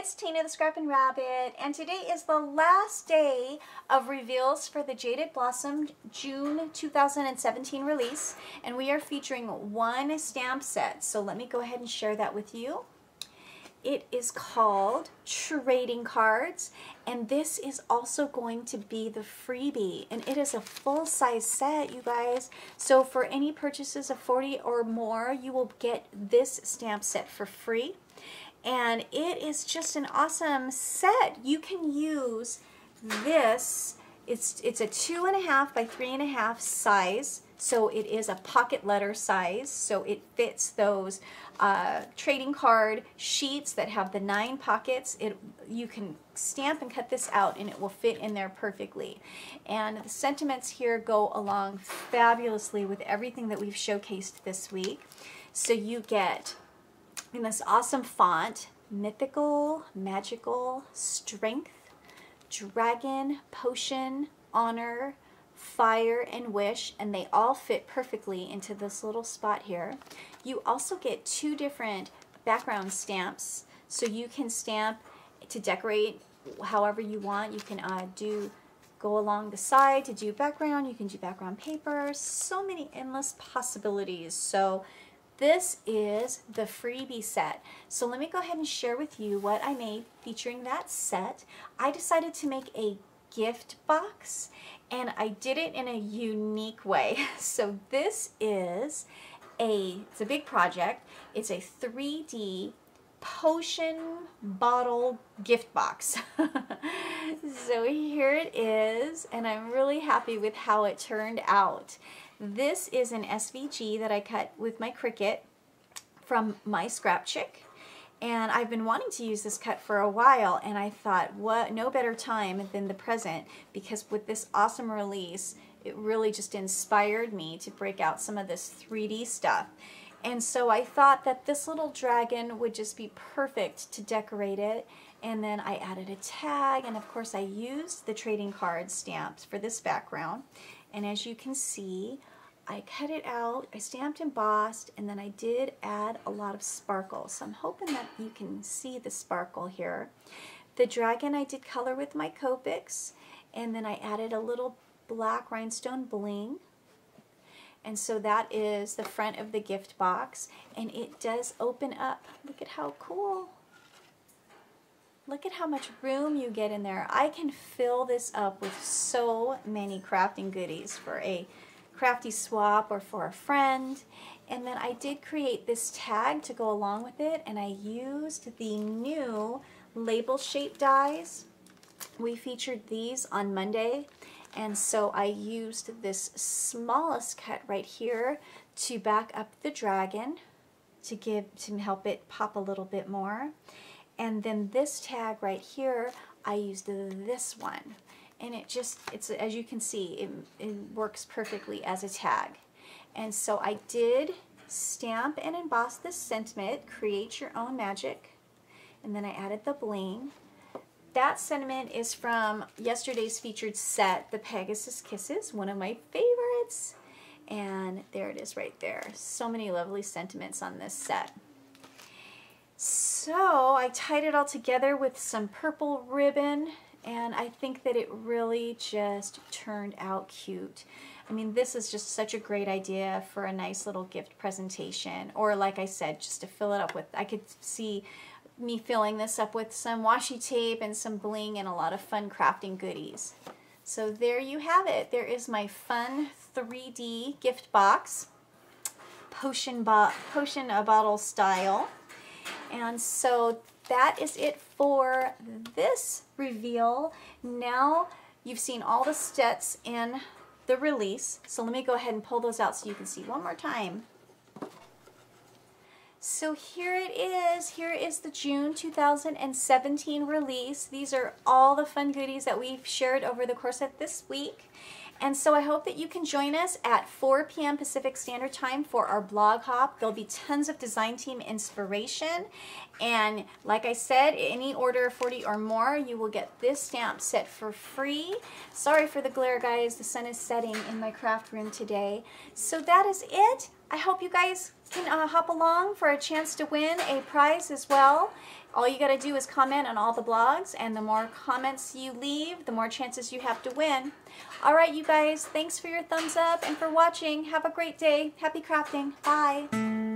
it's Tina the Scrappin' Rabbit, and today is the last day of reveals for the Jaded Blossom June 2017 release, and we are featuring one stamp set. So let me go ahead and share that with you. It is called Trading Cards, and this is also going to be the freebie, and it is a full-size set, you guys. So for any purchases of 40 or more, you will get this stamp set for free and it is just an awesome set. You can use this. It's, it's a two and a half by three and a half size. So it is a pocket letter size. So it fits those uh, trading card sheets that have the nine pockets. It You can stamp and cut this out and it will fit in there perfectly. And the sentiments here go along fabulously with everything that we've showcased this week. So you get in this awesome font, mythical, magical, strength, dragon, potion, honor, fire, and wish, and they all fit perfectly into this little spot here. You also get two different background stamps, so you can stamp to decorate however you want. You can uh, do go along the side to do background. You can do background paper. So many endless possibilities. So this is the freebie set. So let me go ahead and share with you what I made featuring that set. I decided to make a gift box and I did it in a unique way. So this is a, it's a big project. It's a 3D potion bottle gift box. so here it is and I'm really happy with how it turned out. This is an SVG that I cut with my Cricut from my Scrap Chick. And I've been wanting to use this cut for a while and I thought, what no better time than the present because with this awesome release, it really just inspired me to break out some of this 3D stuff. And so I thought that this little dragon would just be perfect to decorate it. And then I added a tag and of course I used the trading card stamps for this background. And as you can see, I cut it out, I stamped embossed, and then I did add a lot of sparkle. So I'm hoping that you can see the sparkle here. The dragon I did color with my Copics, and then I added a little black rhinestone bling. And so that is the front of the gift box, and it does open up. Look at how cool. Look at how much room you get in there. I can fill this up with so many crafting goodies for a crafty swap or for a friend. And then I did create this tag to go along with it and I used the new label shape dies. We featured these on Monday and so I used this smallest cut right here to back up the dragon to give to help it pop a little bit more. And then this tag right here, I used this one. And it just, it's as you can see, it, it works perfectly as a tag. And so I did stamp and emboss this sentiment, create your own magic. And then I added the bling. That sentiment is from yesterday's featured set, the Pegasus Kisses, one of my favorites. And there it is right there. So many lovely sentiments on this set. I tied it all together with some purple ribbon and I think that it really just turned out cute. I mean, this is just such a great idea for a nice little gift presentation or like I said, just to fill it up with, I could see me filling this up with some washi tape and some bling and a lot of fun crafting goodies. So there you have it. There is my fun 3D gift box, potion, bo potion bottle style. And so that is it for this reveal. Now you've seen all the steps in the release. So let me go ahead and pull those out so you can see one more time. So here it is. Here is the June 2017 release. These are all the fun goodies that we've shared over the course of this week. And so I hope that you can join us at 4 p.m. Pacific Standard Time for our blog hop. There'll be tons of design team inspiration. And like I said, any order of 40 or more, you will get this stamp set for free. Sorry for the glare, guys. The sun is setting in my craft room today. So that is it. I hope you guys can uh, hop along for a chance to win a prize as well. All you got to do is comment on all the blogs, and the more comments you leave, the more chances you have to win. All right, you guys, thanks for your thumbs up and for watching. Have a great day. Happy crafting. Bye.